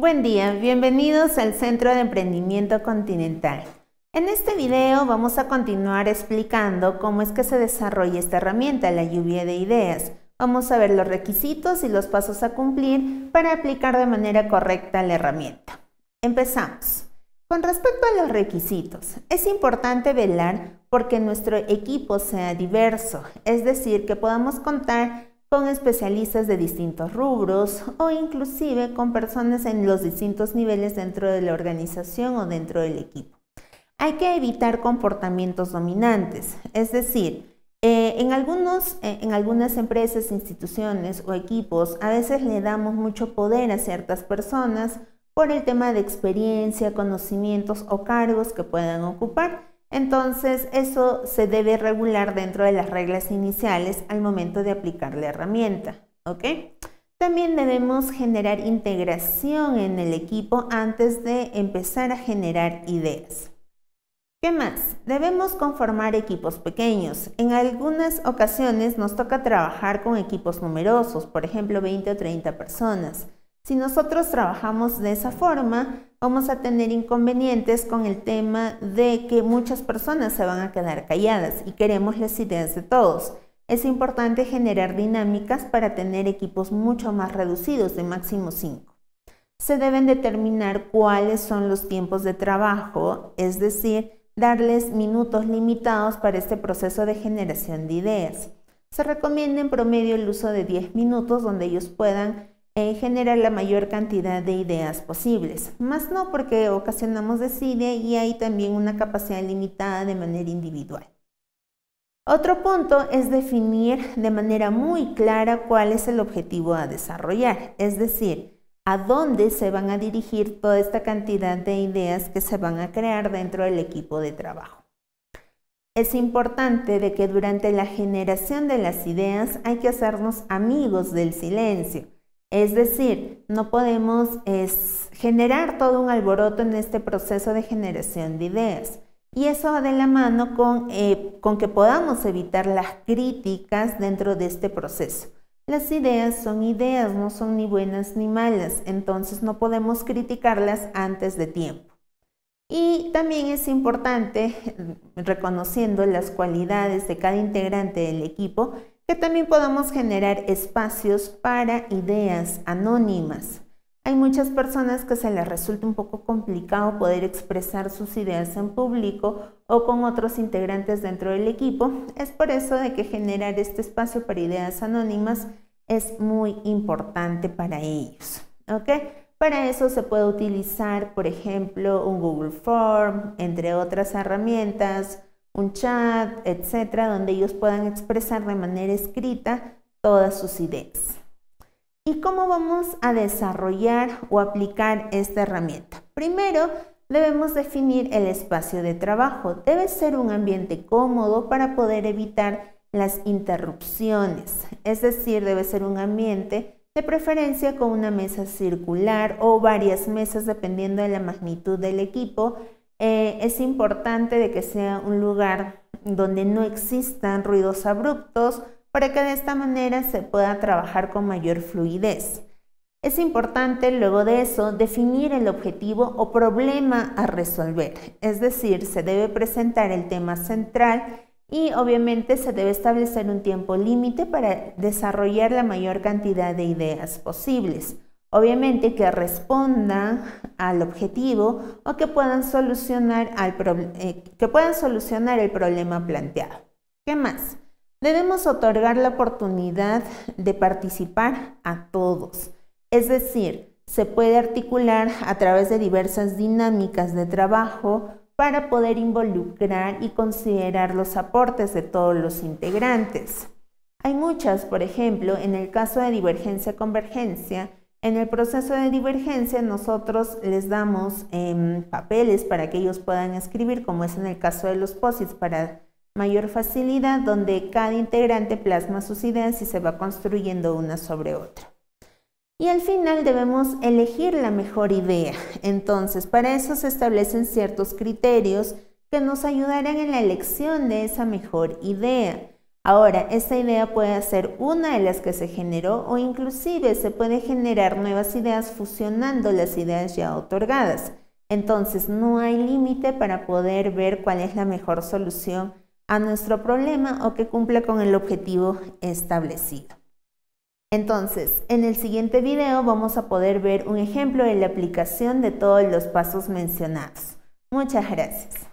Buen día, bienvenidos al Centro de Emprendimiento Continental. En este video vamos a continuar explicando cómo es que se desarrolla esta herramienta, la lluvia de ideas. Vamos a ver los requisitos y los pasos a cumplir para aplicar de manera correcta la herramienta. Empezamos. Con respecto a los requisitos, es importante velar porque nuestro equipo sea diverso, es decir, que podamos contar con especialistas de distintos rubros o inclusive con personas en los distintos niveles dentro de la organización o dentro del equipo. Hay que evitar comportamientos dominantes, es decir, eh, en, algunos, eh, en algunas empresas, instituciones o equipos a veces le damos mucho poder a ciertas personas por el tema de experiencia, conocimientos o cargos que puedan ocupar entonces, eso se debe regular dentro de las reglas iniciales al momento de aplicar la herramienta. ¿ok? También debemos generar integración en el equipo antes de empezar a generar ideas. ¿Qué más? Debemos conformar equipos pequeños. En algunas ocasiones nos toca trabajar con equipos numerosos, por ejemplo 20 o 30 personas. Si nosotros trabajamos de esa forma, vamos a tener inconvenientes con el tema de que muchas personas se van a quedar calladas y queremos las ideas de todos. Es importante generar dinámicas para tener equipos mucho más reducidos, de máximo 5. Se deben determinar cuáles son los tiempos de trabajo, es decir, darles minutos limitados para este proceso de generación de ideas. Se recomienda en promedio el uso de 10 minutos donde ellos puedan eh, generar la mayor cantidad de ideas posibles, más no porque ocasionamos desidia y hay también una capacidad limitada de manera individual. Otro punto es definir de manera muy clara cuál es el objetivo a desarrollar, es decir, a dónde se van a dirigir toda esta cantidad de ideas que se van a crear dentro del equipo de trabajo. Es importante de que durante la generación de las ideas hay que hacernos amigos del silencio, es decir, no podemos generar todo un alboroto en este proceso de generación de ideas. Y eso va de la mano con, eh, con que podamos evitar las críticas dentro de este proceso. Las ideas son ideas, no son ni buenas ni malas, entonces no podemos criticarlas antes de tiempo. Y también es importante, reconociendo las cualidades de cada integrante del equipo, que también podamos generar espacios para ideas anónimas. Hay muchas personas que se les resulta un poco complicado poder expresar sus ideas en público o con otros integrantes dentro del equipo. Es por eso de que generar este espacio para ideas anónimas es muy importante para ellos. ¿ok? Para eso se puede utilizar, por ejemplo, un Google Form, entre otras herramientas, un chat, etcétera, donde ellos puedan expresar de manera escrita todas sus ideas. ¿Y cómo vamos a desarrollar o aplicar esta herramienta? Primero, debemos definir el espacio de trabajo. Debe ser un ambiente cómodo para poder evitar las interrupciones. Es decir, debe ser un ambiente de preferencia con una mesa circular o varias mesas dependiendo de la magnitud del equipo eh, es importante de que sea un lugar donde no existan ruidos abruptos para que de esta manera se pueda trabajar con mayor fluidez. Es importante luego de eso definir el objetivo o problema a resolver, es decir, se debe presentar el tema central y obviamente se debe establecer un tiempo límite para desarrollar la mayor cantidad de ideas posibles. Obviamente que respondan al objetivo o que puedan solucionar, eh, que puedan solucionar el problema planteado. ¿Qué más? Debemos otorgar la oportunidad de participar a todos. Es decir, se puede articular a través de diversas dinámicas de trabajo para poder involucrar y considerar los aportes de todos los integrantes. Hay muchas, por ejemplo, en el caso de divergencia-convergencia, en el proceso de divergencia nosotros les damos em, papeles para que ellos puedan escribir, como es en el caso de los POSITs, para mayor facilidad, donde cada integrante plasma sus ideas y se va construyendo una sobre otra. Y al final debemos elegir la mejor idea. Entonces, para eso se establecen ciertos criterios que nos ayudarán en la elección de esa mejor idea. Ahora, esta idea puede ser una de las que se generó o inclusive se puede generar nuevas ideas fusionando las ideas ya otorgadas. Entonces, no hay límite para poder ver cuál es la mejor solución a nuestro problema o que cumpla con el objetivo establecido. Entonces, en el siguiente video vamos a poder ver un ejemplo de la aplicación de todos los pasos mencionados. Muchas gracias.